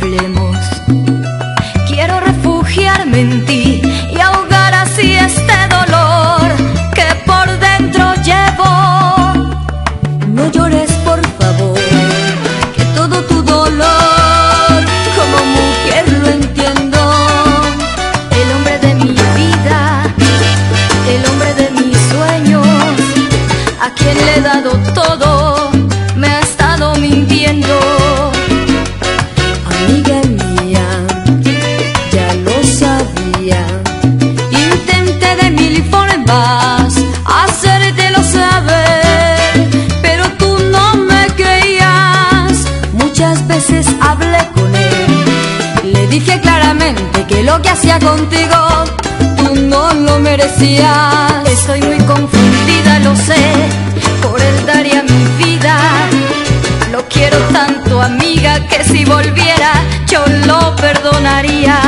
hablemos. Quiero refugiarme en ti y ahogar así este dolor que por dentro llevo. No llores, por favor, que todo tu dolor, como mujer lo entiendo. El hombre de mi vida, el hombre de mis sueños, a quien le he dado todo, me ha estado mintiendo. Muchas veces hablé con él, le dije claramente que lo que hacía contigo tú no lo merecías. Estoy muy confundida, lo sé, por él daría mi vida. Lo quiero tanto, amiga, que si volviera yo lo perdonaría.